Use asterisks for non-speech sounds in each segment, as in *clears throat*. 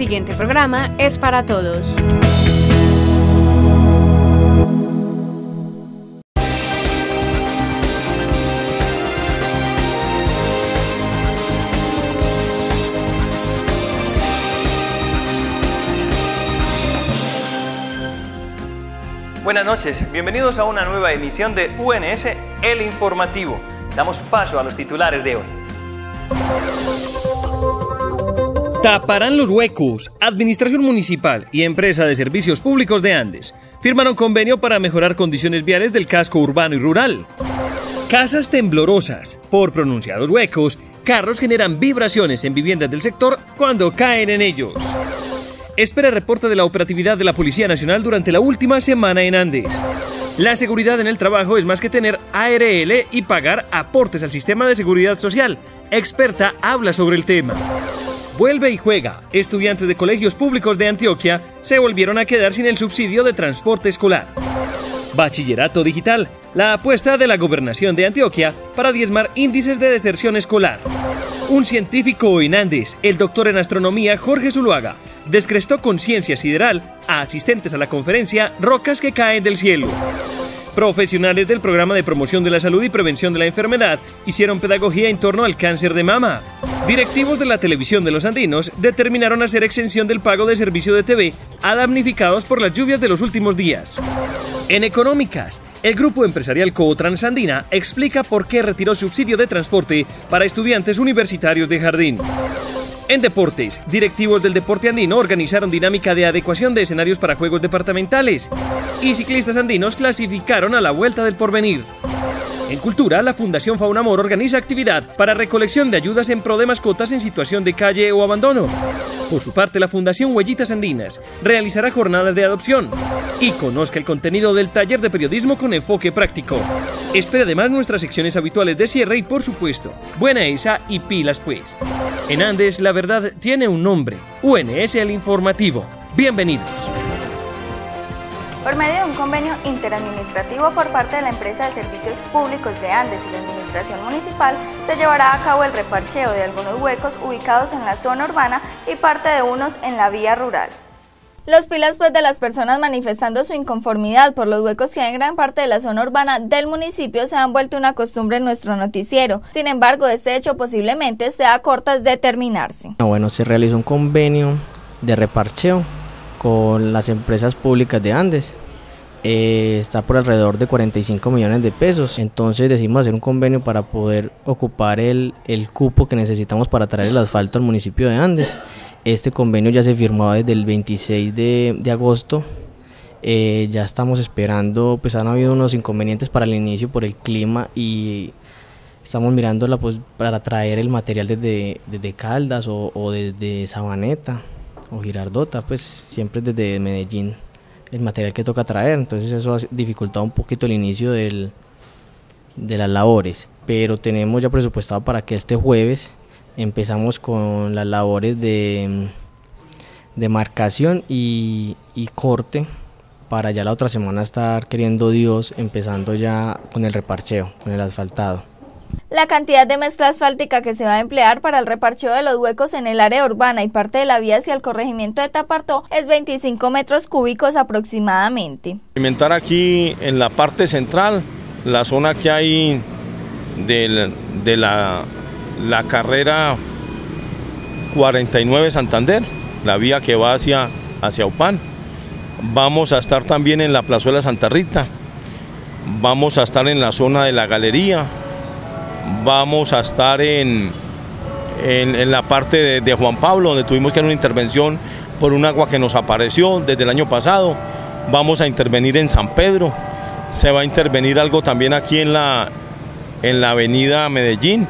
siguiente programa es para todos. Buenas noches, bienvenidos a una nueva emisión de UNS El Informativo. Damos paso a los titulares de hoy. Taparán los huecos. Administración Municipal y Empresa de Servicios Públicos de Andes firmaron convenio para mejorar condiciones viales del casco urbano y rural. Casas temblorosas. Por pronunciados huecos, carros generan vibraciones en viviendas del sector cuando caen en ellos. Espera reporte de la operatividad de la Policía Nacional durante la última semana en Andes. La seguridad en el trabajo es más que tener ARL y pagar aportes al sistema de seguridad social. Experta habla sobre el tema. Vuelve y juega. Estudiantes de colegios públicos de Antioquia se volvieron a quedar sin el subsidio de transporte escolar. Bachillerato Digital, la apuesta de la gobernación de Antioquia para diezmar índices de deserción escolar. Un científico en Andes, el doctor en astronomía Jorge Zuluaga, descrestó con ciencia sideral a asistentes a la conferencia Rocas que caen del cielo. Profesionales del programa de promoción de la salud y prevención de la enfermedad hicieron pedagogía en torno al cáncer de mama. Directivos de la televisión de los andinos determinaron hacer exención del pago de servicio de TV a damnificados por las lluvias de los últimos días. En económicas, el grupo empresarial Transandina explica por qué retiró subsidio de transporte para estudiantes universitarios de jardín. En deportes, directivos del deporte andino organizaron dinámica de adecuación de escenarios para juegos departamentales y ciclistas andinos clasificaron a la Vuelta del Porvenir. En cultura, la Fundación Faunamor organiza actividad para recolección de ayudas en pro de mascotas en situación de calle o abandono. Por su parte, la Fundación Huellitas Andinas realizará jornadas de adopción y conozca el contenido del taller de periodismo con enfoque práctico. Espera además nuestras secciones habituales de cierre y, por supuesto, buena esa y pilas pues. En Andes, la verdad tiene un nombre, UNS el Informativo. Bienvenidos. Por medio de un convenio interadministrativo por parte de la empresa de servicios públicos de Andes y la administración municipal, se llevará a cabo el reparcheo de algunos huecos ubicados en la zona urbana y parte de unos en la vía rural. Los pilas pues de las personas manifestando su inconformidad por los huecos que hay en gran parte de la zona urbana del municipio se han vuelto una costumbre en nuestro noticiero. Sin embargo, este hecho posiblemente sea corta de terminarse. Bueno, se realizó un convenio de reparcheo con las empresas públicas de Andes. Eh, está por alrededor de 45 millones de pesos. Entonces decidimos hacer un convenio para poder ocupar el, el cupo que necesitamos para traer el asfalto al municipio de Andes. Este convenio ya se firmó desde el 26 de, agosto. Eh, ya estamos esperando, pues han habido unos inconvenientes para el inicio por el clima y estamos mirándola pues, para traer el material desde, desde Caldas o, o desde Sabaneta o Girardota, pues siempre desde Medellín el material que toca traer, entonces eso ha dificultado un poquito el inicio del, de las labores, pero tenemos ya presupuestado para que este jueves empezamos con las labores de, de marcación y, y corte para ya la otra semana estar queriendo Dios empezando ya con el reparcheo, con el asfaltado. La cantidad de mezcla asfáltica que se va a emplear para el reparcheo de los huecos en el área urbana y parte de la vía hacia el corregimiento de Tapartó es 25 metros cúbicos aproximadamente. Alimentar aquí en la parte central, la zona que hay de, de la, la carrera 49 Santander, la vía que va hacia, hacia Upán. Vamos a estar también en la plazuela Santa Rita, vamos a estar en la zona de la galería, vamos a estar en, en, la parte de, de, Juan Pablo, donde tuvimos que hacer una intervención por un agua que nos apareció desde el año pasado. Vamos a intervenir en San Pedro, se va a intervenir algo también aquí en la, en la avenida Medellín.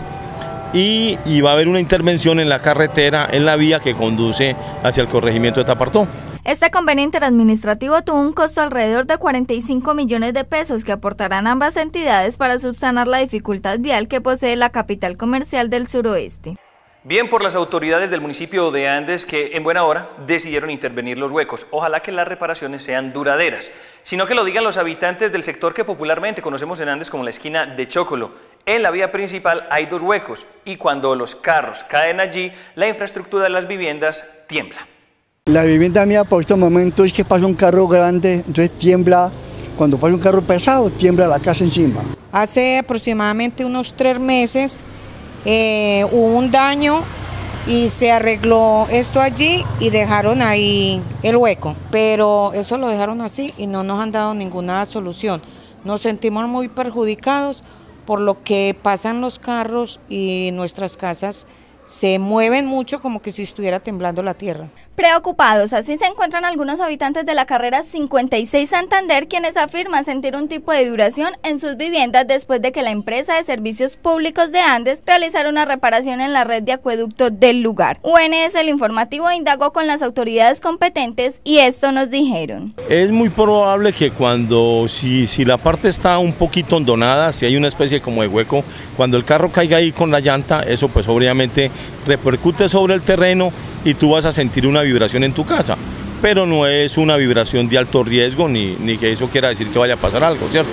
Y, y va a haber una intervención en la carretera, en la vía que conduce hacia el corregimiento de Tapartó. Este convenio interadministrativo tuvo un costo alrededor de 45 millones de pesos que aportarán ambas entidades para subsanar la dificultad vial que posee la capital comercial del suroeste. Bien por las autoridades del municipio de Andes que en buena hora decidieron intervenir los huecos. Ojalá que las reparaciones sean duraderas, sino que lo digan los habitantes del sector que popularmente conocemos en Andes como la esquina de Chocolo. En la vía principal hay dos huecos y cuando los carros caen allí, la infraestructura de las viviendas tiembla. La vivienda mía por estos momentos es que pasa un carro grande, entonces tiembla, cuando pasa un carro pesado, tiembla la casa encima. Hace aproximadamente unos tres meses eh, hubo un daño y se arregló esto allí y dejaron ahí el hueco, pero eso lo dejaron así y no nos han dado ninguna solución. Nos sentimos muy perjudicados por lo que pasan los carros y nuestras casas se mueven mucho como que si estuviera temblando la tierra. Preocupados, así se encuentran algunos habitantes de la carrera 56 Santander quienes afirman sentir un tipo de vibración en sus viviendas después de que la empresa de servicios públicos de Andes realizara una reparación en la red de acueducto del lugar. UNS el informativo indagó con las autoridades competentes y esto nos dijeron. Es muy probable que cuando, si, si la parte está un poquito hondonada, si hay una especie como de hueco, cuando el carro caiga ahí con la llanta, eso pues obviamente repercute sobre el terreno y tú vas a sentir una vibración en tu casa. Pero no es una vibración de alto riesgo ni, ni que eso quiera decir que vaya a pasar algo, ¿cierto?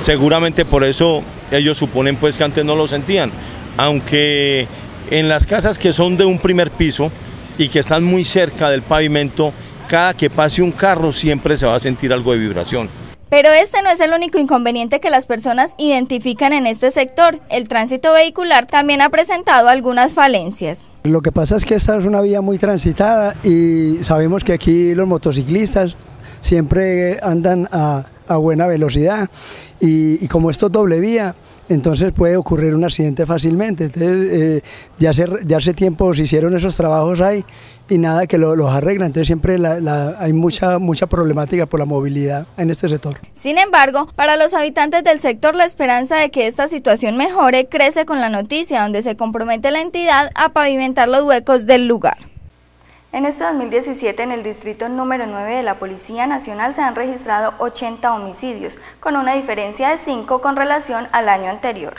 Seguramente por eso ellos suponen pues que antes no lo sentían, aunque en las casas que son de un primer piso y que están muy cerca del pavimento, cada que pase un carro siempre se va a sentir algo de vibración. Pero este no es el único inconveniente que las personas identifican en este sector. El tránsito vehicular también ha presentado algunas falencias. Lo que pasa es que esta es una vía muy transitada y sabemos que aquí los motociclistas siempre andan a, buena velocidad y, y como esto es doble vía, entonces puede ocurrir un accidente fácilmente. Entonces, eh, ya, hace, ya hace tiempo se hicieron esos trabajos ahí y nada que los arregla. Entonces siempre hay mucha, mucha problemática por la movilidad en este sector. Sin embargo, para los habitantes del sector la esperanza de que esta situación mejore crece con la noticia donde se compromete la entidad a pavimentar los huecos del lugar. En este 2017, en el distrito número 9 de la Policía Nacional se han registrado 80 homicidios, con una diferencia de 5 con relación al año anterior.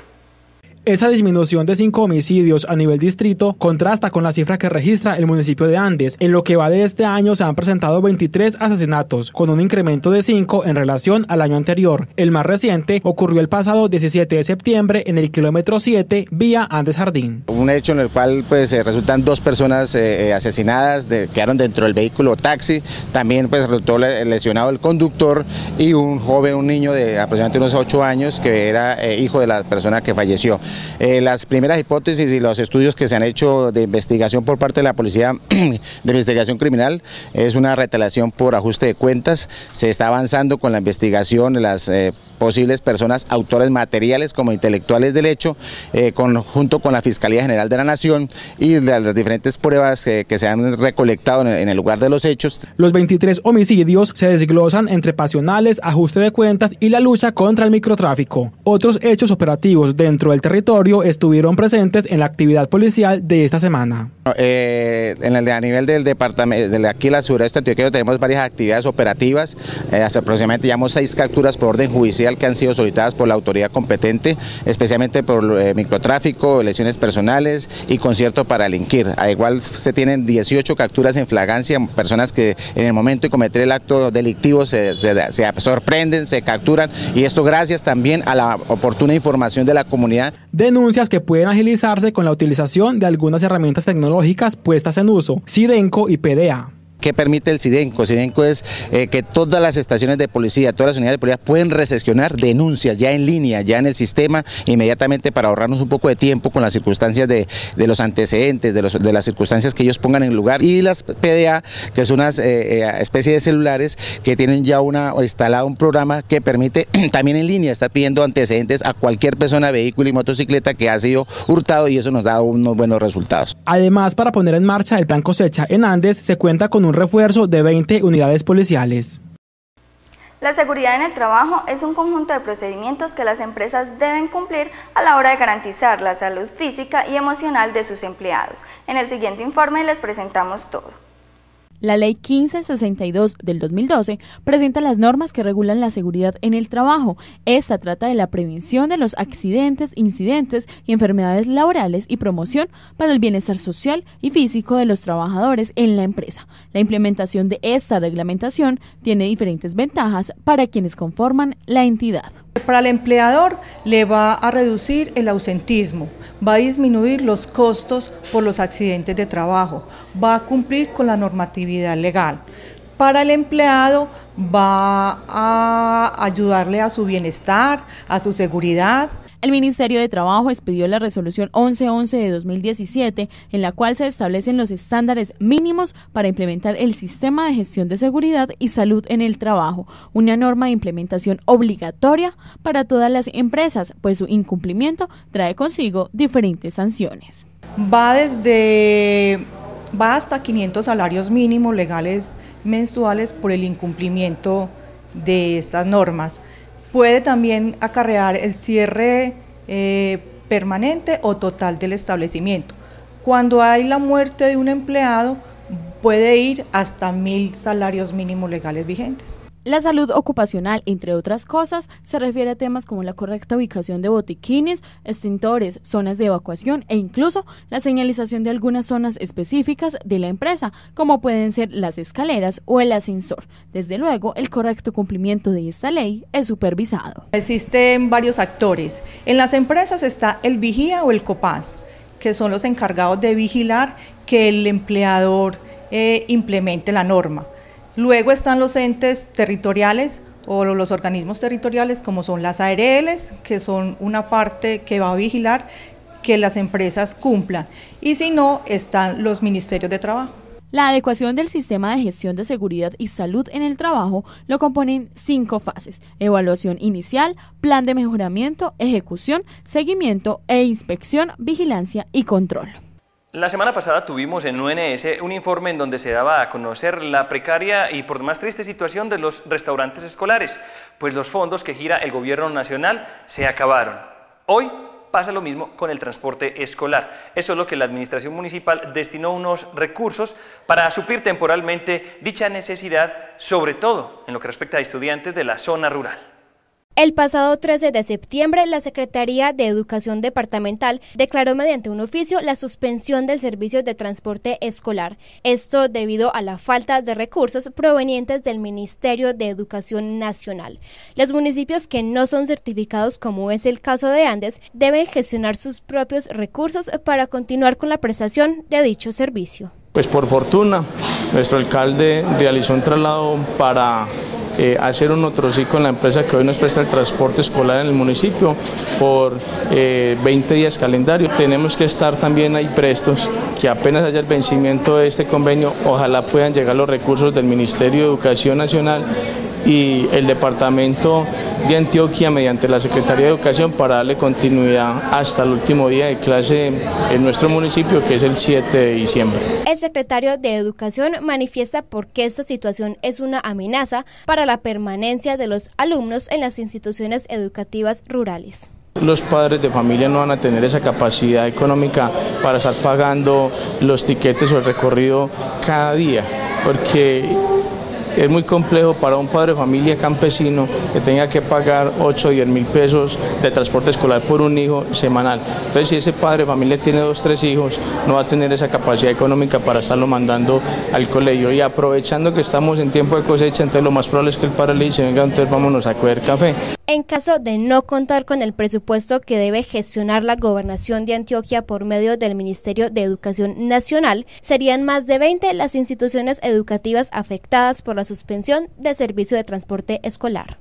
Esa disminución de cinco homicidios a nivel distrito contrasta con la cifra que registra el municipio de Andes. En lo que va de este año se han presentado 23 asesinatos, con un incremento de 5 en relación al año anterior. El más reciente ocurrió el pasado 17 de septiembre en el kilómetro 7 vía Andes Jardín. Un hecho en el cual pues eh, resultan dos personas eh, eh, asesinadas, quedaron dentro del vehículo taxi, también pues resultó lesionado el conductor y un joven, un niño de aproximadamente unos 8 años que era hijo de la persona que falleció. Eh, las primeras hipótesis y los estudios que se han hecho de investigación por parte de la Policía *clears throat* de Investigación Criminal es una retalación por ajuste de cuentas. Se está avanzando con la investigación, las eh, posibles personas autores materiales como intelectuales del hecho, eh, junto con la Fiscalía General de la Nación y las diferentes pruebas que se han recolectado en el, lugar de los hechos. Los 23 homicidios se desglosan entre pasionales, ajuste de cuentas y la lucha contra el microtráfico. Otros hechos operativos dentro del territorio estuvieron presentes en la actividad policial de esta semana. Eh, en el, a nivel del departamento, de aquí la sureste antioqueño tenemos varias actividades operativas, eh, hace aproximadamente llevamos seis capturas por orden judicial que han sido solicitadas por la autoridad competente, especialmente por eh, microtráfico, lesiones personales y concierto para delinquir. A igual se tienen 18 capturas en flagancia, personas que en el momento de cometer el acto delictivo se, sorprenden, se capturan y esto gracias también a la oportuna información de la comunidad. Denuncias que pueden agilizarse con la utilización de algunas herramientas tecnológicas puestas en uso, SIDENCO y PDA. ¿Qué permite el SIDENCO? SIDENCO es eh, que todas las estaciones de policía, todas las unidades de policía pueden recepcionar denuncias ya en línea, ya en el sistema, inmediatamente para ahorrarnos un poco de tiempo con las circunstancias de, los antecedentes, de, las circunstancias que ellos pongan en lugar. Y las PDA, que son unas eh, eh, especies de celulares que tienen ya una, instalado un programa que permite *clears throat* también en línea estar pidiendo antecedentes a cualquier persona, vehículo y motocicleta que ha sido hurtado y eso nos da unos buenos resultados. Además, para poner en marcha el plan cosecha en Andes, se cuenta con un refuerzo de 20 unidades policiales. La seguridad en el trabajo es un conjunto de procedimientos que las empresas deben cumplir a la hora de garantizar la salud física y emocional de sus empleados. En el siguiente informe les presentamos todo. La Ley 1562 del 2012 presenta las normas que regulan la seguridad en el trabajo. Esta trata de la prevención de los accidentes, incidentes y enfermedades laborales y promoción para el bienestar social y físico de los trabajadores en la empresa. La implementación de esta reglamentación tiene diferentes ventajas para quienes conforman la entidad. Para el empleador le va a reducir el ausentismo, va a disminuir los costos por los accidentes de trabajo, va a cumplir con la normatividad legal. Para el empleado va a ayudarle a su bienestar, a su seguridad, el Ministerio de Trabajo expidió la resolución 1111 de 2017, en la cual se establecen los estándares mínimos para implementar el sistema de gestión de seguridad y salud en el trabajo, una norma de implementación obligatoria para todas las empresas, pues su incumplimiento trae consigo diferentes sanciones. Va desde va hasta 500 salarios mínimos legales mensuales por el incumplimiento de estas normas puede también acarrear el cierre eh, permanente o total del establecimiento. Cuando hay la muerte de un empleado, puede ir hasta mil salarios mínimos legales vigentes. La salud ocupacional, entre otras cosas, se refiere a temas como la correcta ubicación de botiquines, extintores, zonas de evacuación e incluso la señalización de algunas zonas específicas de la empresa, como pueden ser las escaleras o el ascensor. Desde luego, el correcto cumplimiento de esta ley es supervisado. Existen varios actores. En las empresas está el vigía o el copaz, que son los encargados de vigilar que el empleador eh, implemente la norma. Luego están los entes territoriales o los organismos territoriales como son las ARLs, que son una parte que va a vigilar que las empresas cumplan. Y si no, están los ministerios de trabajo. La adecuación del sistema de gestión de seguridad y salud en el trabajo lo componen cinco fases, evaluación inicial, plan de mejoramiento, ejecución, seguimiento e inspección, vigilancia y control. La semana pasada tuvimos en UNS un informe en donde se daba a conocer la precaria y por demás triste situación de los restaurantes escolares, pues los fondos que gira el gobierno nacional se acabaron. Hoy pasa lo mismo con el transporte escolar. Eso es lo que la administración municipal destinó unos recursos para suplir temporalmente dicha necesidad, sobre todo en lo que respecta a estudiantes de la zona rural. El pasado 13 de septiembre, la Secretaría de Educación Departamental declaró mediante un oficio la suspensión del servicio de transporte escolar. Esto debido a la falta de recursos provenientes del Ministerio de Educación Nacional. Los municipios que no son certificados, como es el caso de Andes, deben gestionar sus propios recursos para continuar con la prestación de dicho servicio. Pues por fortuna, nuestro alcalde realizó un traslado para eh, hacer un otro sí con la empresa que hoy nos presta el transporte escolar en el municipio por 20 eh, días calendario. Tenemos que estar también ahí prestos, que apenas haya el vencimiento de este convenio, ojalá puedan llegar los recursos del Ministerio de Educación Nacional y el Departamento de Antioquia mediante la Secretaría de Educación para darle continuidad hasta el último día de clase en nuestro municipio, que es el 7 de diciembre. El secretario de Educación manifiesta por qué esta situación es una amenaza para la permanencia de los alumnos en las instituciones educativas rurales los padres de familia no van a tener esa capacidad económica para estar pagando los tiquetes o el recorrido cada día, porque es muy complejo para un padre de familia campesino que tenga que pagar 8 o 10 mil pesos de transporte escolar por un hijo semanal. Entonces, si ese padre de familia tiene dos, tres hijos, no va a tener esa capacidad económica para estarlo mandando al colegio. Y aprovechando que estamos en tiempo de cosecha, entonces lo más probable es que el padre le dice, venga, entonces vámonos a coger café. En caso de no contar con el presupuesto que debe gestionar la gobernación de Antioquia por medio del Ministerio de Educación Nacional, serían más de 20 las instituciones educativas afectadas por la suspensión del servicio de transporte escolar.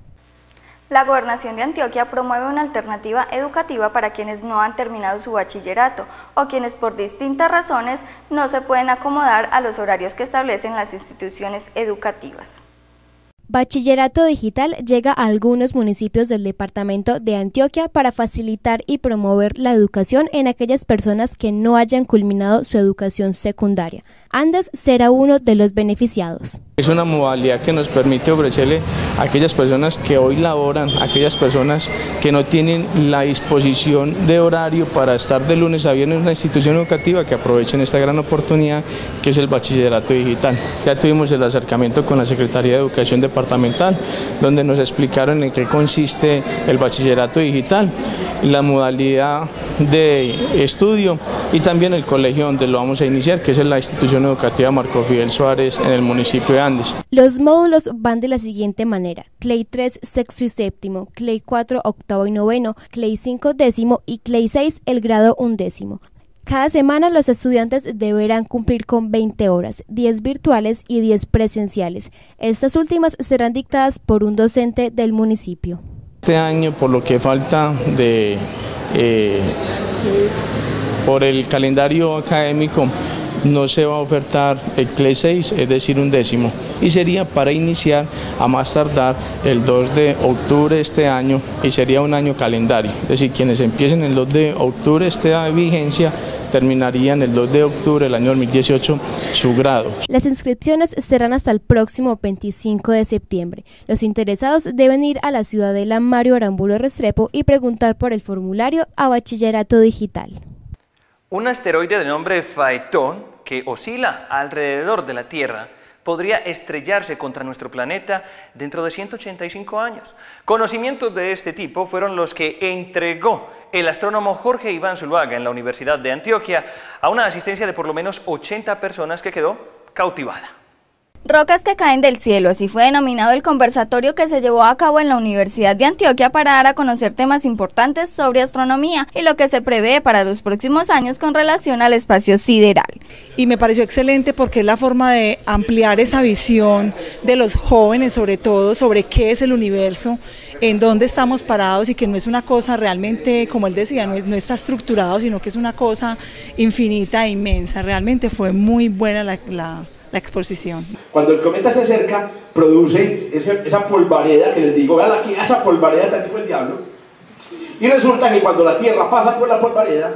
La Gobernación de Antioquia promueve una alternativa educativa para quienes no han terminado su bachillerato o quienes por distintas razones no se pueden acomodar a los horarios que establecen las instituciones educativas. Bachillerato Digital llega a algunos municipios del departamento de Antioquia para facilitar y promover la educación en aquellas personas que no hayan culminado su educación secundaria. Andes será uno de los beneficiados. Es una modalidad que nos permite ofrecerle a aquellas personas que hoy laboran, aquellas personas que no tienen la disposición de horario para estar de lunes a viernes en una institución educativa, que aprovechen esta gran oportunidad que es el bachillerato digital. Ya tuvimos el acercamiento con la Secretaría de Educación de departamental, donde nos explicaron en qué consiste el bachillerato digital, la modalidad de estudio y también el colegio donde lo vamos a iniciar, que es la institución educativa Marco Fidel Suárez en el municipio de Andes. Los módulos van de la siguiente manera, CLEI 3 sexto y séptimo, CLEI 4 octavo y noveno, CLEI 5 décimo y CLEI 6 el grado undécimo. Cada semana los estudiantes deberán cumplir con 20 horas, 10 virtuales y 10 presenciales. Estas últimas serán dictadas por un docente del municipio. Este año, por lo que falta de... Eh, por el calendario académico, no se va a ofertar el CLE 6, es decir, un décimo, y sería para iniciar a más tardar el 2 de octubre de este año y sería un año calendario, es decir, quienes empiecen el 2 de octubre esta vigencia terminarían el 2 de octubre del año 2018 su grado. Las inscripciones serán hasta el próximo 25 de septiembre. Los interesados deben ir a la ciudadela Mario Arambulo Restrepo y preguntar por el formulario a Bachillerato Digital. Un asteroide de nombre Phaeton, que oscila alrededor de la Tierra, podría estrellarse contra nuestro planeta dentro de 185 años. Conocimientos de este tipo fueron los que entregó el astrónomo Jorge Iván Zuluaga en la Universidad de Antioquia a una asistencia de por lo menos 80 personas que quedó cautivada. Rocas que caen del cielo, así fue denominado el conversatorio que se llevó a cabo en la Universidad de Antioquia para dar a conocer temas importantes sobre astronomía y lo que se prevé para los próximos años con relación al espacio sideral. Y me pareció excelente porque es la forma de ampliar esa visión de los jóvenes, sobre todo, sobre qué es el universo, en dónde estamos parados y que no es una cosa realmente, como él decía, no, no está estructurado, sino que es una cosa infinita e inmensa. Realmente fue muy buena la la exposición. Cuando el cometa se acerca, produce esa polvareda que les digo, vean aquí, esa polvareda tan tipo el diablo. Y resulta que cuando la Tierra pasa por la polvareda,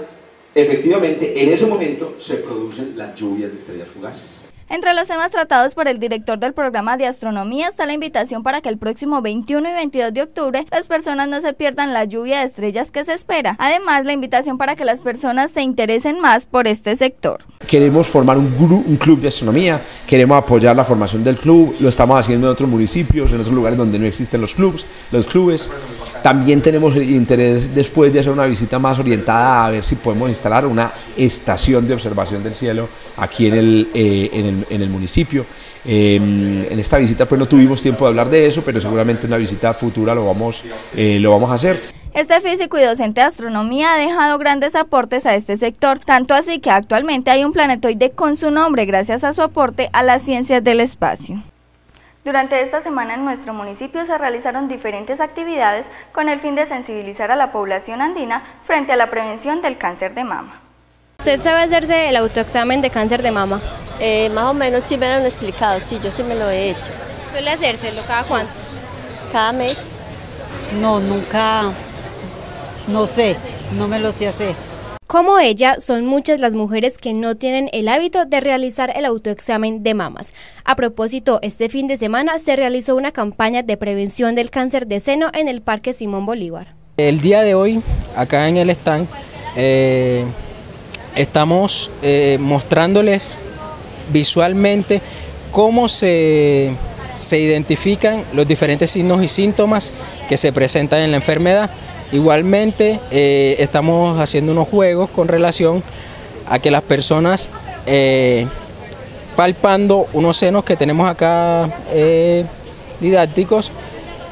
efectivamente en ese momento se producen las lluvias de estrellas fugaces. Entre los temas tratados por el director del programa de astronomía está la invitación para que el próximo 21 y 22 de octubre las personas no se pierdan la lluvia de estrellas que se espera. Además, la invitación para que las personas se interesen más por este sector. Queremos formar un, club de astronomía, queremos apoyar la formación del club, lo estamos haciendo en otros municipios, en otros lugares donde no existen los clubes, los clubes. También tenemos interés después de hacer una visita más orientada a ver si podemos instalar una estación de observación del cielo aquí en el, eh, en el municipio. Em, en esta visita pues no tuvimos tiempo de hablar de eso, pero seguramente en una visita futura lo vamos, eh, lo vamos a hacer. Este físico y docente de astronomía ha dejado grandes aportes a este sector, tanto así que actualmente hay un planetoide con su nombre gracias a su aporte a las ciencias del espacio. Durante esta semana en nuestro municipio se realizaron diferentes actividades con el fin de sensibilizar a la población andina frente a la prevención del cáncer de mama. ¿Usted sabe hacerse el autoexamen de cáncer de mama? Eh, más o menos sí me lo han explicado, sí, yo sí me lo he hecho. ¿Suele hacérselo cada cuánto? Cada mes. No, nunca, no sé, no me lo sé hacer. Como ella, son muchas las mujeres que no tienen el hábito de realizar el autoexamen de mamas. A propósito, este fin de semana se realizó una campaña de prevención del cáncer de seno en el Parque Simón Bolívar. El día de hoy, acá en el stand, eh, estamos eh, mostrándoles visualmente cómo se, identifican los diferentes signos y síntomas que se presentan en la enfermedad. Igualmente eh, estamos haciendo unos juegos con relación a que las personas eh, palpando unos senos que tenemos acá didácticos,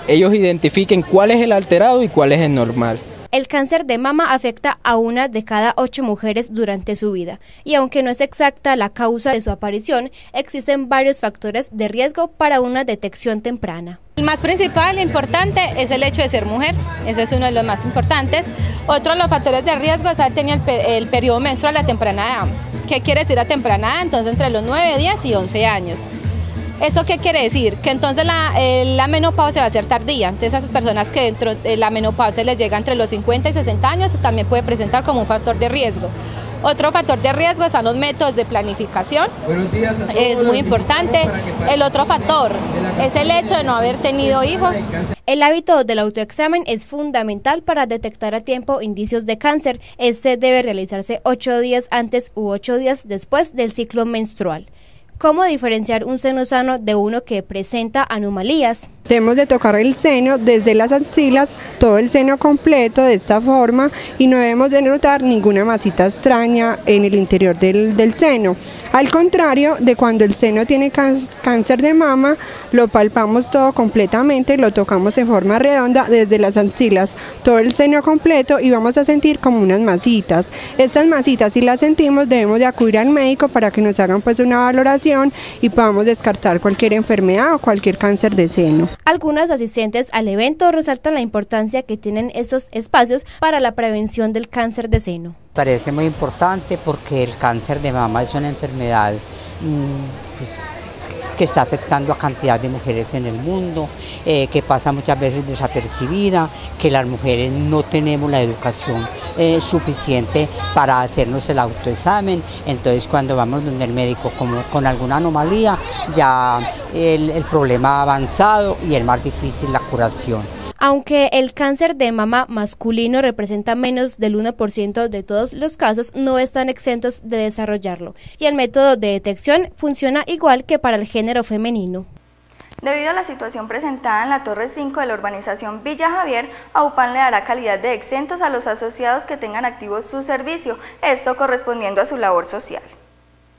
ellos identifiquen cuál es el alterado y cuál es el normal. El cáncer de mama afecta a una de cada ocho mujeres durante su vida y aunque no es exacta la causa de su aparición, existen varios factores de riesgo para una detección temprana. El más principal e importante es el hecho de ser mujer, ese es uno de los más importantes. Otro de los factores de riesgo es haber el, periodo menstrual a temprana edad. ¿Qué quiere decir a temprana edad? Entonces entre los 9, 10 y 11 años. ¿Eso qué quiere decir? Que entonces la, eh, la, menopausia va a ser tardía. Entonces esas personas que dentro de la menopausia les llega entre los 50 y 60 años también puede presentar como un factor de riesgo. Otro factor de riesgo son los métodos de planificación. Es muy importante. El otro factor es el hecho de no haber tenido hijos. El hábito del autoexamen es fundamental para detectar a tiempo indicios de cáncer. Este debe realizarse ocho días antes u ocho días después del ciclo menstrual. Cómo diferenciar un seno sano de uno que presenta anomalías. Debemos de tocar el seno desde las axilas, todo el seno completo de esta forma y no debemos de notar ninguna masita extraña en el interior del, del seno. Al contrario de cuando el seno tiene cáncer de mama, lo palpamos todo completamente, lo tocamos de forma redonda desde las axilas, todo el seno completo y vamos a sentir como unas masitas. Estas masitas si las sentimos debemos de acudir al médico para que nos hagan pues una valoración y podamos descartar cualquier enfermedad o cualquier cáncer de seno. Algunas asistentes al evento resaltan la importancia que tienen estos espacios para la prevención del cáncer de seno. Parece muy importante porque el cáncer de mama es una enfermedad mm, pues, que está afectando a cantidad de mujeres en el mundo, eh, que pasa muchas veces desapercibida, que las mujeres no tenemos la educación eh, suficiente para hacernos el autoexamen, entonces cuando vamos donde el médico como, con alguna anomalía, ya el, el problema ha avanzado y es más difícil la curación. Aunque el cáncer de mama masculino representa menos del 1% de todos los casos, no están exentos de desarrollarlo. Y el método de detección funciona igual que para el género femenino. Debido a la situación presentada en la Torre 5 de la urbanización Villa Javier, AUPAN le dará calidad de exentos a los asociados que tengan activo su servicio, esto correspondiendo a su labor social.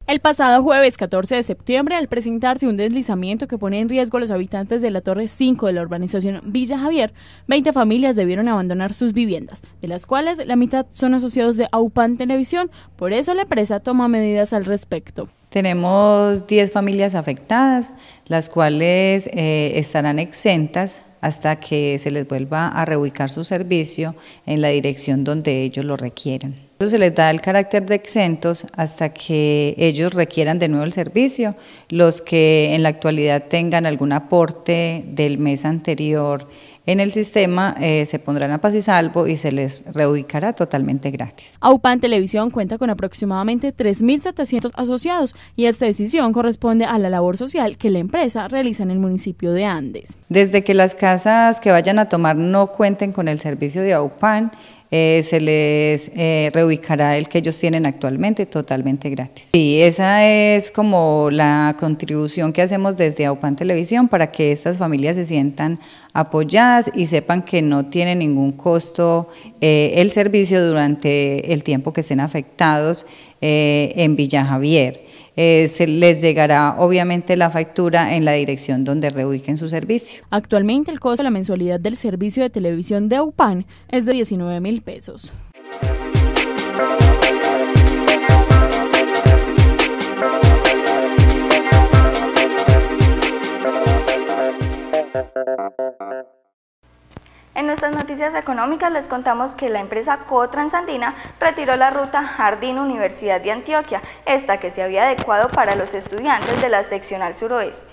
El pasado jueves 14 de septiembre, al presentarse un deslizamiento que pone en riesgo a los habitantes de la Torre 5 de la urbanización Villa Javier, 20 familias debieron abandonar sus viviendas, de las cuales la mitad son asociados de AUPAN Televisión, por eso la empresa toma medidas al respecto. Tenemos 10 familias afectadas, las cuales eh, estarán exentas hasta que se les vuelva a reubicar su servicio en la dirección donde ellos lo requieran. Se les da el carácter de exentos hasta que ellos requieran de nuevo el servicio. Los que en la actualidad tengan algún aporte del mes anterior en el sistema eh, se pondrán a paz y salvo y se les reubicará totalmente gratis. AUPAN Televisión cuenta con aproximadamente 3.700 asociados y esta decisión corresponde a la labor social que la empresa realiza en el municipio de Andes. Desde que las casas que vayan a tomar no cuenten con el servicio de AUPAN, eh, se les eh, reubicará el que ellos tienen actualmente totalmente gratis. Sí, esa es como la contribución que hacemos desde AUPAN Televisión para que estas familias se sientan apoyadas y sepan que no tiene ningún costo eh, el servicio durante el tiempo que estén afectados en Villa Javier. Eh, se les llegará obviamente la factura en la dirección donde reubiquen su servicio. Actualmente el costo de la mensualidad del servicio de televisión de UPAN es de 19 mil pesos. En nuestras noticias económicas les contamos que la empresa Cotransandina retiró la ruta Jardín Universidad de Antioquia, esta que se había adecuado para los estudiantes de la seccional suroeste.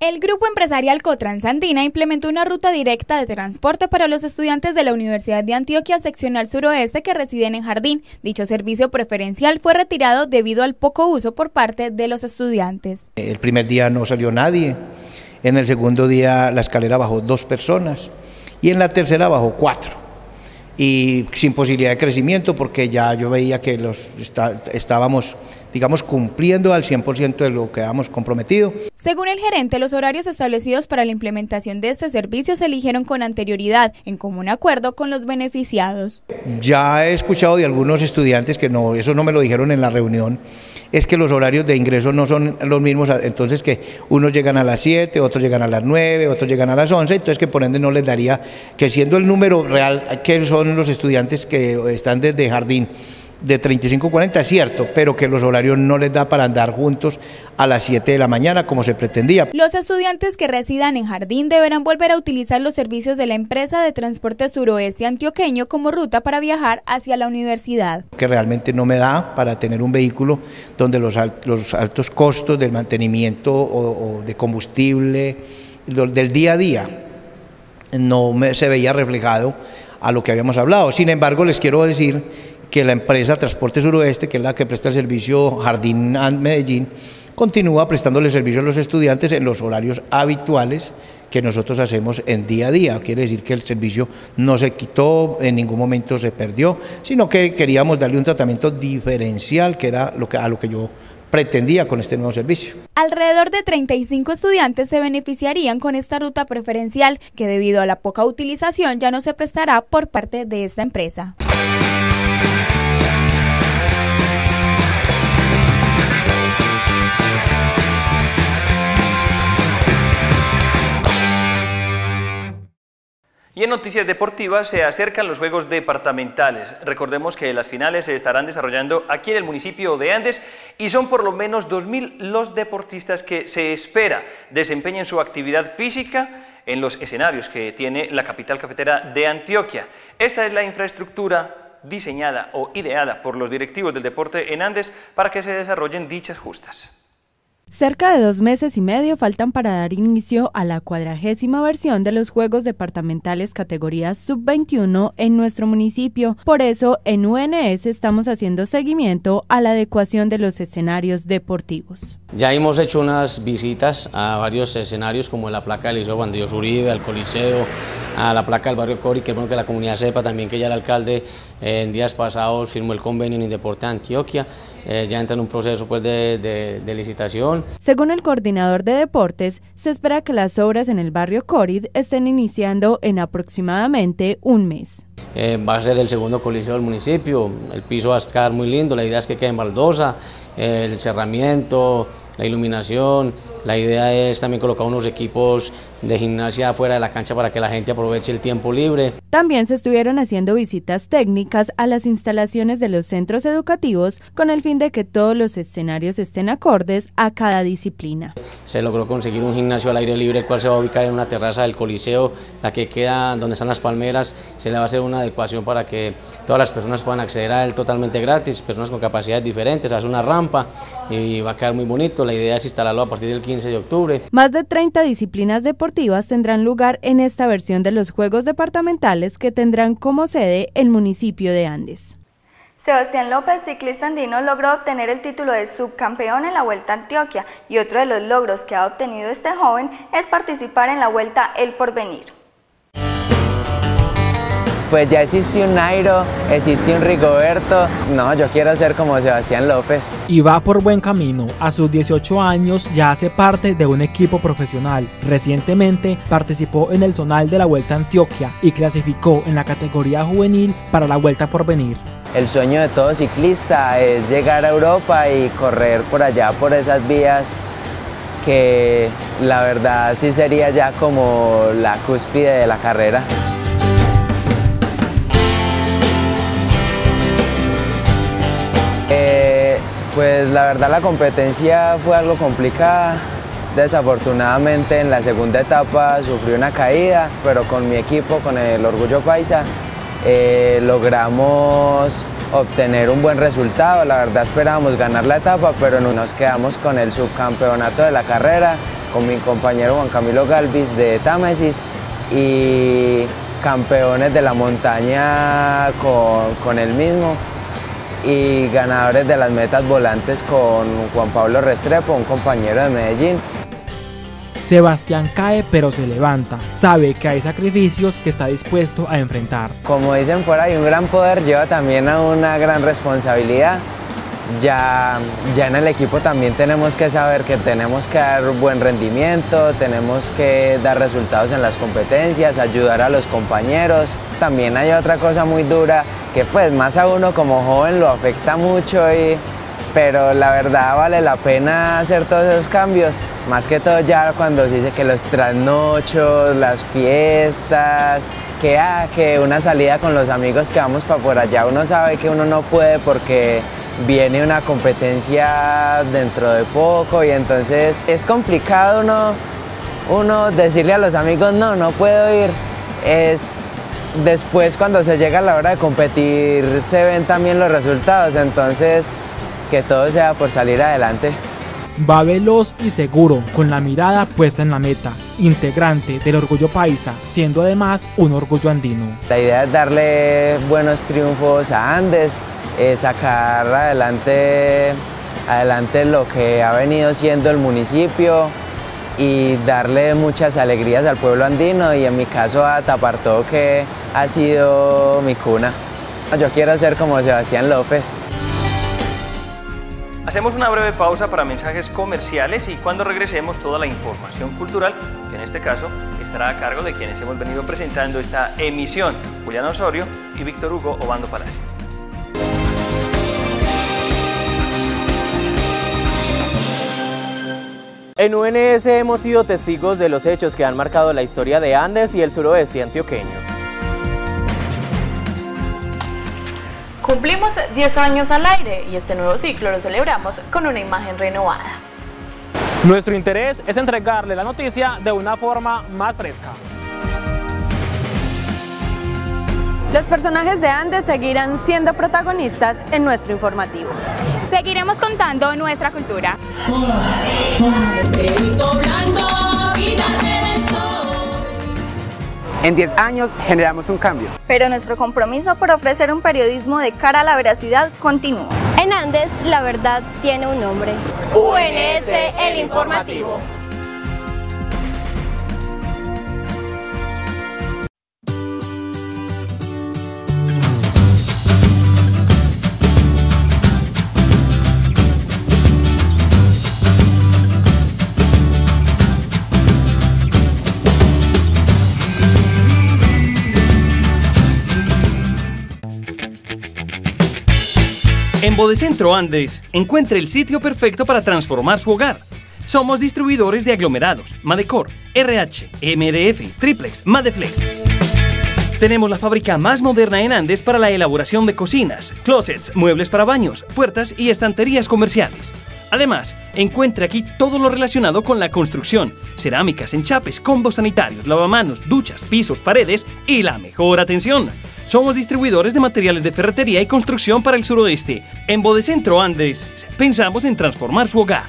El grupo empresarial Cotransandina implementó una ruta directa de transporte para los estudiantes de la Universidad de Antioquia seccional suroeste que residen en Jardín. Dicho servicio preferencial fue retirado debido al poco uso por parte de los estudiantes. El primer día no salió nadie, en el segundo día la escalera bajó dos personas y en la tercera bajó cuatro. Y sin posibilidad de crecimiento porque ya yo veía que los estábamos digamos, cumpliendo al 100% de lo que habíamos comprometido. Según el gerente, los horarios establecidos para la implementación de este servicio se eligieron con anterioridad, en común acuerdo con los beneficiados. Ya he escuchado de algunos estudiantes que no, eso no me lo dijeron en la reunión, es que los horarios de ingreso no son los mismos, entonces que unos llegan a las 7, otros llegan a las 9, otros llegan a las 11, entonces que por ende no les daría, que siendo el número real que son los estudiantes que están desde jardín, de 35-40, es cierto, pero que los horarios no les da para andar juntos a las 7 de la mañana como se pretendía. Los estudiantes que residan en Jardín deberán volver a utilizar los servicios de la empresa de transporte suroeste antioqueño como ruta para viajar hacia la universidad. Que realmente no me da para tener un vehículo donde los, los altos costos del mantenimiento o, de combustible, del día a día, no me, se veía reflejado a lo que habíamos hablado. Sin embargo, les quiero decir que la empresa Transporte Suroeste, que es la que presta el servicio Jardín Medellín, continúa prestándole servicio a los estudiantes en los horarios habituales que nosotros hacemos en día a día. Quiere decir que el servicio no se quitó, en ningún momento se perdió, sino que queríamos darle un tratamiento diferencial, que era a lo que yo pretendía con este nuevo servicio. Alrededor de 35 estudiantes se beneficiarían con esta ruta preferencial que debido a la poca utilización ya no se prestará por parte de esta empresa. Y en noticias deportivas se acercan los Juegos Departamentales. Recordemos que las finales se estarán desarrollando aquí en el municipio de Andes y son por lo menos 2.000 los deportistas que se espera desempeñen su actividad física en los escenarios que tiene la capital cafetera de Antioquia. Esta es la infraestructura diseñada o ideada por los directivos del deporte en Andes para que se desarrollen dichas justas. Cerca de dos meses y medio faltan para dar inicio a la cuadragésima versión de los Juegos Departamentales categorías Sub-21 en nuestro municipio. Por eso, en UNS estamos haciendo seguimiento a la adecuación de los escenarios deportivos. Ya hemos hecho unas visitas a varios escenarios como la placa del Liceo Juan Dios Uribe, al Coliseo, a la placa del barrio Cori, que bueno que la comunidad sepa también que ya el alcalde eh, en días pasados firmó el convenio en Deporte de Antioquia, eh, ya entra en un proceso pues, de, licitación. Según el coordinador de deportes, se espera que las obras en el barrio Corid estén iniciando en aproximadamente un mes. Eh, va a ser el segundo coliseo del municipio, el piso va a estar muy lindo, la idea es que quede en baldosa, el cerramiento, la iluminación, la idea es también colocar unos equipos de gimnasia fuera de la cancha para que la gente aproveche el tiempo libre. También se estuvieron haciendo visitas técnicas a las instalaciones de los centros educativos con el fin de que todos los escenarios estén acordes a cada disciplina. Se logró conseguir un gimnasio al aire libre, el cual se va a ubicar en una terraza del Coliseo, la que queda donde están las palmeras, se le va a hacer una adecuación para que todas las personas puedan acceder a él totalmente gratis, personas con capacidades diferentes, hace una rampa y va a quedar muy bonito, la idea es instalarlo a partir del 15 de octubre. Más de 30 disciplinas deportivas tendrán lugar en esta versión de los Juegos Departamentales que tendrán como sede el municipio de Andes. Sebastián López, ciclista andino, logró obtener el título de subcampeón en la Vuelta a Antioquia y otro de los logros que ha obtenido este joven es participar en la Vuelta El Porvenir pues ya existe un Nairo, existe un Rigoberto, no, yo quiero ser como Sebastián López. Y va por buen camino, a sus 18 años ya hace parte de un equipo profesional. Recientemente participó en el zonal de la Vuelta a Antioquia y clasificó en la categoría juvenil para la Vuelta por venir. El sueño de todo ciclista es llegar a Europa y correr por allá, por esas vías que la verdad sí sería ya como la cúspide de la carrera. Pues la verdad la competencia fue algo complicada. Desafortunadamente en la segunda etapa sufrí una caída, pero con mi equipo, con el Orgullo Paisa, eh, logramos obtener un buen resultado. La verdad esperábamos ganar la etapa, pero no nos quedamos con el subcampeonato de la carrera, con mi compañero Juan Camilo Galvis de Támesis y campeones de la montaña con, con él mismo y ganadores de las metas volantes con Juan Pablo Restrepo, un compañero de Medellín. Sebastián cae pero se levanta, sabe que hay sacrificios que está dispuesto a enfrentar. Como dicen por ahí, un gran poder lleva también a una gran responsabilidad. Ya, ya en el equipo también tenemos que saber que tenemos que dar buen rendimiento, tenemos que dar resultados en las competencias, ayudar a los compañeros. También hay otra cosa muy dura que pues más a uno como joven lo afecta mucho, y, pero la verdad vale la pena hacer todos esos cambios, más que todo ya cuando se dice que los trasnochos, las fiestas, que, ah, que una salida con los amigos que vamos para por allá, uno sabe que uno no puede porque viene una competencia dentro de poco y entonces es complicado uno, uno decirle a los amigos no, no puedo ir, es después cuando se llega a la hora de competir se ven también los resultados, entonces que todo sea por salir adelante. Va veloz y seguro, con la mirada puesta en la meta, integrante del orgullo paisa, siendo además un orgullo andino. La idea es darle buenos triunfos a Andes, sacar adelante, adelante lo que ha venido siendo el municipio, y darle muchas alegrías al pueblo andino y en mi caso a Tapartó que ha sido mi cuna. Yo quiero ser como Sebastián López. Hacemos una breve pausa para mensajes comerciales y cuando regresemos toda la información cultural, que en este caso estará a cargo de quienes hemos venido presentando esta emisión, Julián Osorio y Víctor Hugo Obando Palacio. En UNS hemos sido testigos de los hechos que han marcado la historia de Andes y el suroeste antioqueño. Cumplimos 10 años al aire y este nuevo ciclo lo celebramos con una imagen renovada. Nuestro interés es entregarle la noticia de una forma más fresca. Los personajes de Andes seguirán siendo protagonistas en nuestro informativo. Seguiremos contando nuestra cultura. En 10 años generamos un cambio. Pero nuestro compromiso por ofrecer un periodismo de cara a la veracidad continúa. En Andes, la verdad tiene un nombre. UNS, el informativo. En Bodecentro Andes, encuentre el sitio perfecto para transformar su hogar. Somos distribuidores de aglomerados, Madecor, RH, MDF, Triplex, Madeflex. Tenemos la fábrica más moderna en Andes para la elaboración de cocinas, closets, muebles para baños, puertas y estanterías comerciales. Además, encuentre aquí todo lo relacionado con la construcción, cerámicas, enchapes, combos sanitarios, lavamanos, duchas, pisos, paredes y la mejor atención. Somos distribuidores de materiales de ferretería y construcción para el suroeste. En Bodecentro Andes, pensamos en transformar su hogar.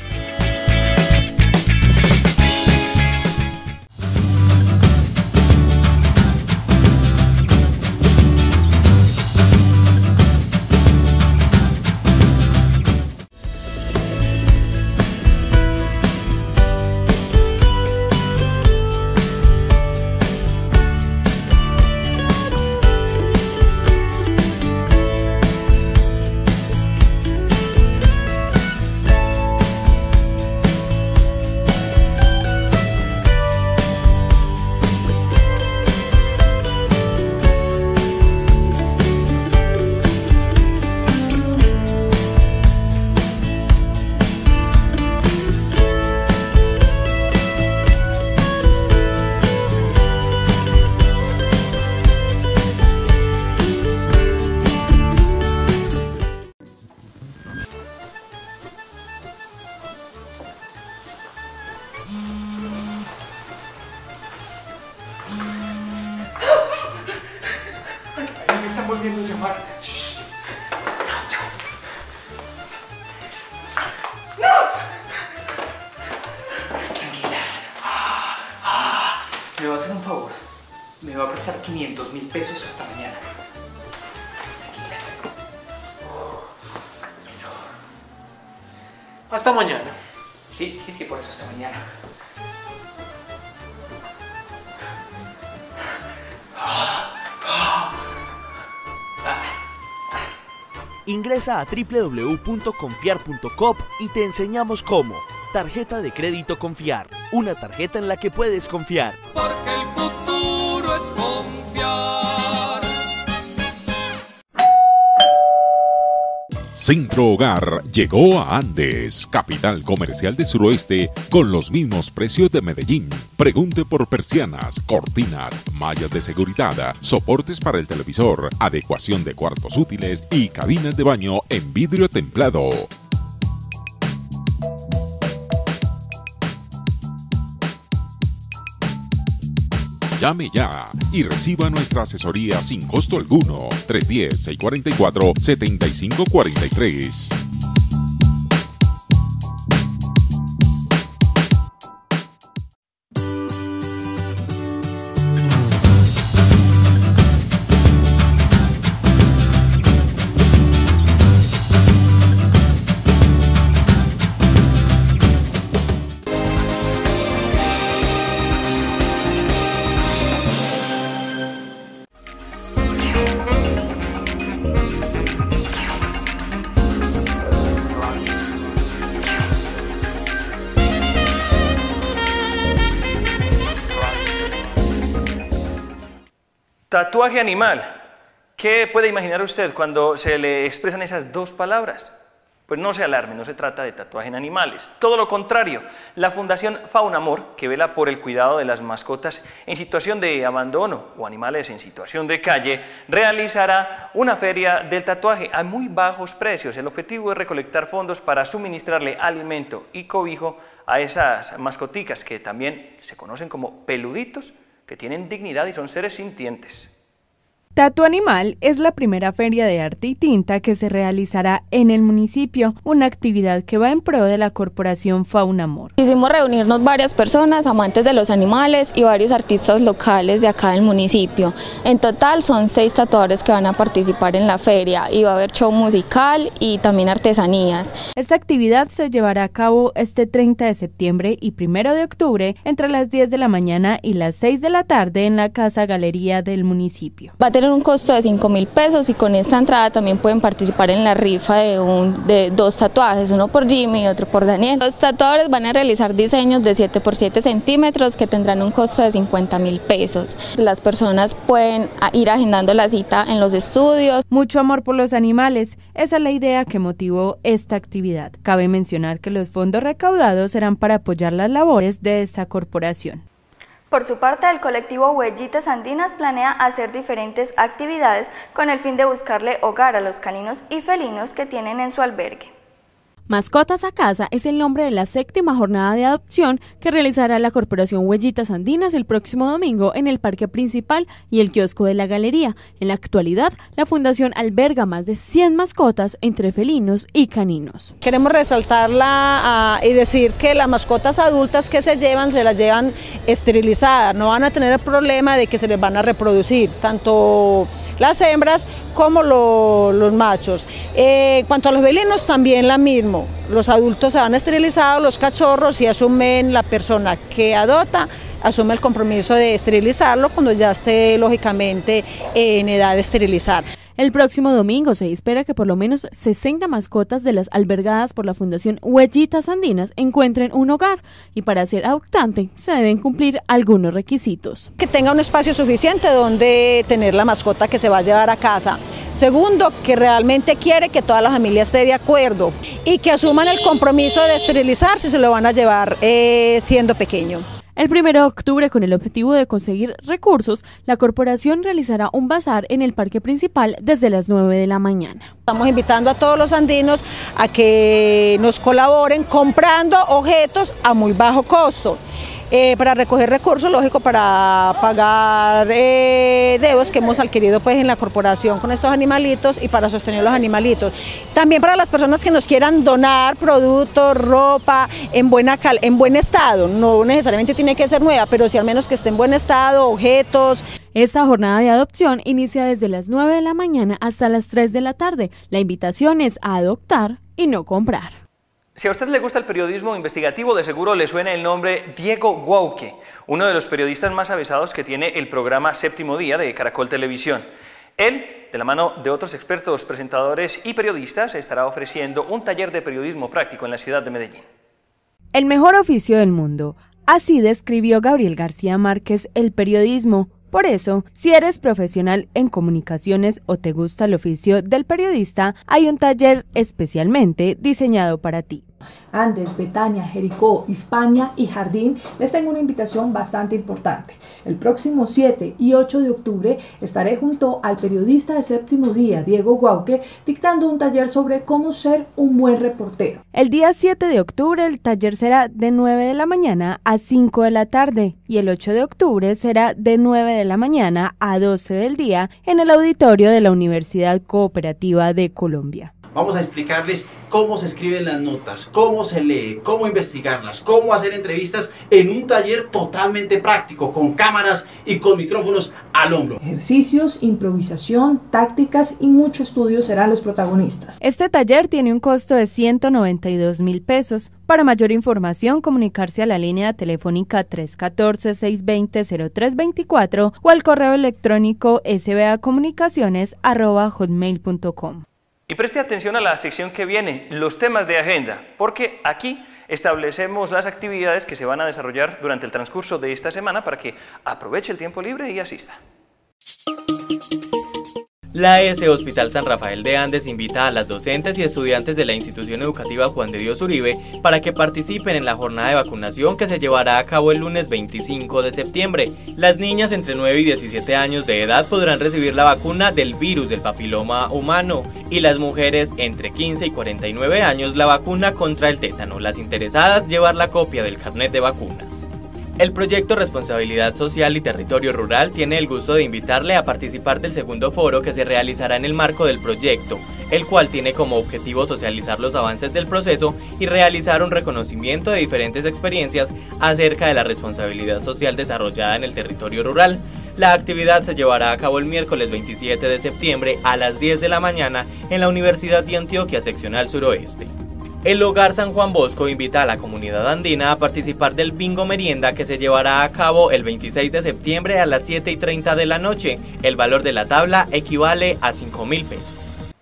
Me va a hacer un favor. Me va a prestar 500 mil pesos hasta mañana. Tranquilas. Eso. Hasta mañana. Sí, sí, sí, por eso hasta mañana. Ingresa a www.confiar.com y te enseñamos cómo. Tarjeta de crédito Confiar. Una tarjeta en la que puedes confiar. Centro Hogar llegó a Andes, capital comercial del suroeste, con los mismos precios de Medellín. Pregunte por persianas, cortinas, mallas de seguridad, soportes para el televisor, adecuación de cuartos útiles y cabinas de baño en vidrio templado. Llame ya y reciba nuestra asesoría sin costo alguno. 310-644-7543. Tatuaje animal. ¿Qué puede imaginar usted cuando se le expresan esas dos palabras? Pues no se alarme, no se trata de tatuaje en animales. Todo lo contrario, la Fundación Faunamor, que vela por el cuidado de las mascotas en situación de abandono o animales en situación de calle, realizará una feria del tatuaje a muy bajos precios. El objetivo es recolectar fondos para suministrarle alimento y cobijo a esas mascoticas que también se conocen como peluditos, que tienen dignidad y son seres sintientes. Tatu Animal es la primera feria de arte y tinta que se realizará en el municipio, una actividad que va en pro de la corporación Fauna Amor. Quisimos reunirnos varias personas, amantes de los animales y varios artistas locales de acá del municipio. En total son seis tatuadores que van a participar en la feria y va a haber show musical y también artesanías. Esta actividad se llevará a cabo este 30 de septiembre y 1 de octubre entre las 10 de la mañana y las 6 de la tarde en la Casa Galería del municipio. Va a tener un costo de 5 mil pesos y con esta entrada también pueden participar en la rifa de, un, de dos tatuajes, uno por Jimmy y otro por Daniel. Los tatuadores van a realizar diseños de 7 por 7 centímetros que tendrán un costo de 50 mil pesos. Las personas pueden ir agendando la cita en los estudios. Mucho amor por los animales, esa es la idea que motivó esta actividad. Cabe mencionar que los fondos recaudados serán para apoyar las labores de esta corporación. Por su parte, el colectivo Huellitas Andinas planea hacer diferentes actividades con el fin de buscarle hogar a los caninos y felinos que tienen en su albergue. Mascotas a Casa es el nombre de la séptima jornada de adopción que realizará la Corporación Huellitas Andinas el próximo domingo en el parque principal y el kiosco de la galería. En la actualidad, la fundación alberga más de 100 mascotas entre felinos y caninos. Queremos resaltarla ah, y decir que las mascotas adultas que se llevan, se las llevan esterilizadas, no van a tener el problema de que se les van a reproducir, tanto las hembras como los machos. Eh, en cuanto a los felinos, también la Los adultos se van esterilizados, los cachorros, y asumen la persona que adopta asume el compromiso de esterilizarlo cuando ya esté lógicamente en edad de esterilizar. El próximo domingo se espera que por lo menos 60 mascotas de las albergadas por la Fundación Huellitas Andinas encuentren un hogar y para ser adoptante se deben cumplir algunos requisitos. Que tenga un espacio suficiente donde tener la mascota que se va a llevar a casa. Segundo, que realmente quiere que toda la familia esté de acuerdo y que asuman el compromiso de esterilizar si se lo van a llevar eh, siendo pequeño. El 1 de octubre, con el objetivo de conseguir recursos, la corporación realizará un bazar en el parque principal desde las 9 de la mañana. Estamos invitando a todos los andinos a que nos colaboren comprando objetos a muy bajo costo. Eh, para recoger recursos, lógico, para pagar eh, deudas que hemos adquirido pues, en la corporación con estos animalitos y para sostener los animalitos. También para las personas que nos quieran donar productos, ropa en, buena en buen estado, no necesariamente tiene que ser nueva, pero sí al menos que esté en buen estado, objetos. Esta jornada de adopción inicia desde las 9 de la mañana hasta las 3 de la tarde. La invitación es a adoptar y no comprar. Si a usted le gusta el periodismo investigativo, de seguro le suena el nombre Diego Guauque, uno de los periodistas más avisados que tiene el programa Séptimo Día de Caracol Televisión. Él, de la mano de otros expertos, presentadores y periodistas, estará ofreciendo un taller de periodismo práctico en la ciudad de Medellín. El mejor oficio del mundo. Así describió Gabriel García Márquez el periodismo. Por eso, si eres profesional en comunicaciones o te gusta el oficio del periodista, hay un taller especialmente diseñado para ti. Andes, Betania, Jericó, Hispania y Jardín, les tengo una invitación bastante importante. El próximo 7 y 8 de octubre estaré junto al periodista de séptimo día, Diego Guauque, dictando un taller sobre cómo ser un buen reportero. El día 7 de octubre el taller será de 9 de la mañana a 5 de la tarde y el 8 de octubre será de 9 de la mañana a 12 del día en el auditorio de la Universidad Cooperativa de Colombia. Vamos a explicarles cómo se escriben las notas, cómo se lee, cómo investigarlas, cómo hacer entrevistas en un taller totalmente práctico, con cámaras y con micrófonos al hombro. Ejercicios, improvisación, tácticas y mucho estudio serán los protagonistas. Este taller tiene un costo de 192 mil pesos. Para mayor información, comunicarse a la línea telefónica 314-620-0324 o al correo electrónico sbacomunicaciones.com. Y preste atención a la sección que viene, los temas de agenda, porque aquí establecemos las actividades que se van a desarrollar durante el transcurso de esta semana para que aproveche el tiempo libre y asista. La S Hospital San Rafael de Andes invita a las docentes y estudiantes de la institución educativa Juan de Dios Uribe para que participen en la jornada de vacunación que se llevará a cabo el lunes 25 de septiembre. Las niñas entre 9 y 17 años de edad podrán recibir la vacuna del virus del papiloma humano y las mujeres entre 15 y 49 años la vacuna contra el tétano. Las interesadas llevar la copia del carnet de vacunas. El proyecto Responsabilidad Social y Territorio Rural tiene el gusto de invitarle a participar del segundo foro que se realizará en el marco del proyecto, el cual tiene como objetivo socializar los avances del proceso y realizar un reconocimiento de diferentes experiencias acerca de la responsabilidad social desarrollada en el territorio rural. La actividad se llevará a cabo el miércoles 27 de septiembre a las 10 de la mañana en la Universidad de Antioquia Seccional Suroeste. El Hogar San Juan Bosco invita a la comunidad andina a participar del bingo merienda que se llevará a cabo el 26 de septiembre a las 7 y 30 de la noche. El valor de la tabla equivale a 5 mil pesos.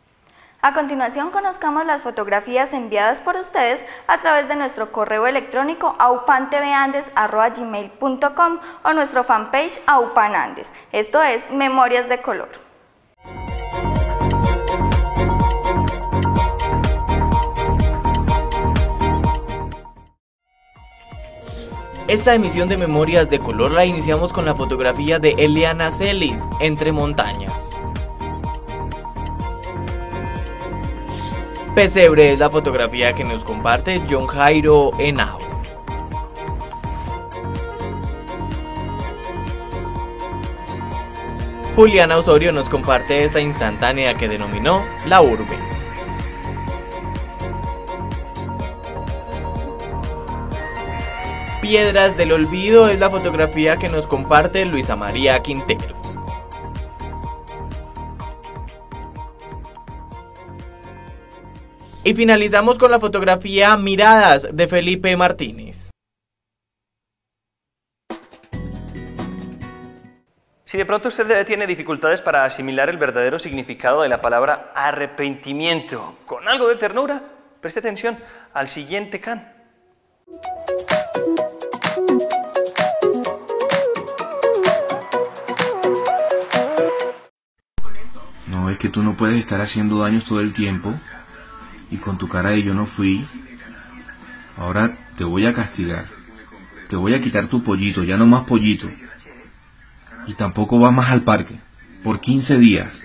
A continuación conozcamos las fotografías enviadas por ustedes a través de nuestro correo electrónico aupanteveandes.com o nuestro fanpage aupanandes. Esto es Memorias de Color. Esta emisión de Memorias de Color la iniciamos con la fotografía de Eliana Celis, Entre Montañas. Pesebre es la fotografía que nos comparte John Jairo Henao. Juliana Osorio nos comparte esta instantánea que denominó La Urbe. Piedras del Olvido es la fotografía que nos comparte Luisa María Quintero. Y finalizamos con la fotografía Miradas de Felipe Martínez. Si de pronto usted tiene dificultades para asimilar el verdadero significado de la palabra arrepentimiento con algo de ternura, preste atención al siguiente can. Es que tú no puedes estar haciendo daños todo el tiempo y con tu cara de yo no fui. Ahora te voy a castigar. Te voy a quitar tu pollito, ya no más pollito. Y tampoco vas más al parque. Por 15 días.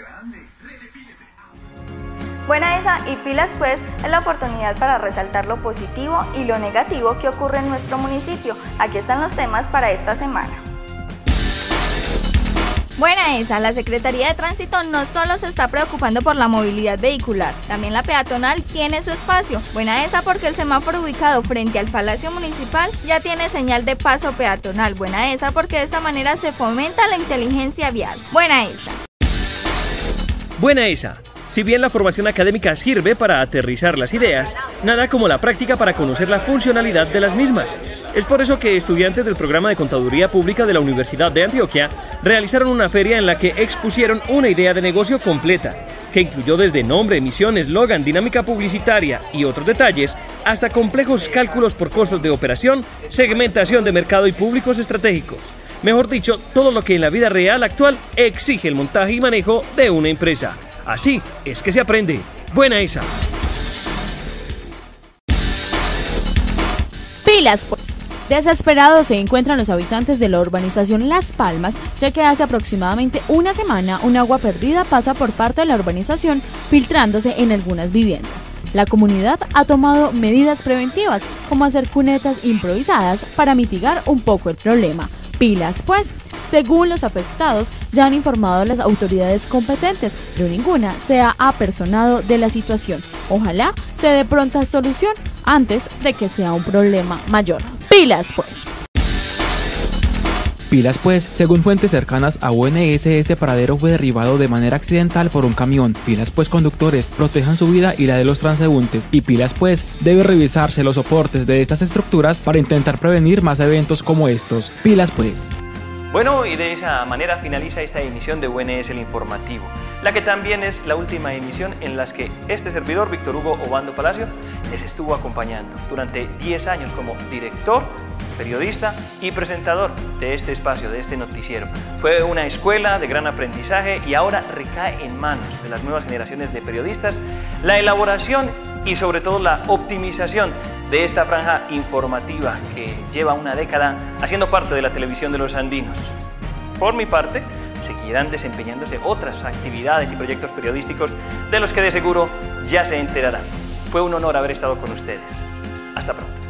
Buena esa y pilas pues es la oportunidad para resaltar lo positivo y lo negativo que ocurre en nuestro municipio. Aquí están los temas para esta semana. Buena esa, la Secretaría de Tránsito no solo se está preocupando por la movilidad vehicular, también la peatonal tiene su espacio. Buena esa porque el semáforo ubicado frente al Palacio Municipal ya tiene señal de paso peatonal. Buena esa porque de esta manera se fomenta la inteligencia vial. Buena esa. Buena esa. Si bien la formación académica sirve para aterrizar las ideas, nada como la práctica para conocer la funcionalidad de las mismas. Es por eso que estudiantes del programa de Contaduría Pública de la Universidad de Antioquia realizaron una feria en la que expusieron una idea de negocio completa, que incluyó desde nombre, misión, eslogan, dinámica publicitaria y otros detalles, hasta complejos cálculos por costos de operación, segmentación de mercado y públicos estratégicos. Mejor dicho, todo lo que en la vida real actual exige el montaje y manejo de una empresa. Así es que se aprende. Buena esa. Pilas pues. Desesperados se encuentran los habitantes de la urbanización Las Palmas, ya que hace aproximadamente una semana un agua perdida pasa por parte de la urbanización, filtrándose en algunas viviendas. La comunidad ha tomado medidas preventivas, como hacer cunetas improvisadas para mitigar un poco el problema. Pilas, pues, según los afectados, ya han informado a las autoridades competentes, pero ninguna se ha apersonado de la situación. Ojalá se dé pronta solución antes de que sea un problema mayor. Pilas pues. Pilas pues, según fuentes cercanas a UNS, este paradero fue derribado de manera accidental por un camión. Pilas pues conductores, protejan su vida y la de los transeúntes. Y pilas pues, debe revisarse los soportes de estas estructuras para intentar prevenir más eventos como estos. Pilas pues. Bueno, y de esa manera finaliza esta emisión de UNS el Informativo, la que también es la última emisión en la que este servidor, Víctor Hugo Obando Palacio, les estuvo acompañando durante 10 años como director periodista y presentador de este espacio, de este noticiero. Fue una escuela de gran aprendizaje y ahora recae en manos de las nuevas generaciones de periodistas la elaboración y sobre todo la optimización de esta franja informativa que lleva una década haciendo parte de la televisión de los andinos. Por mi parte, seguirán desempeñándose otras actividades y proyectos periodísticos de los que de seguro ya se enterarán. Fue un honor haber estado con ustedes. Hasta pronto.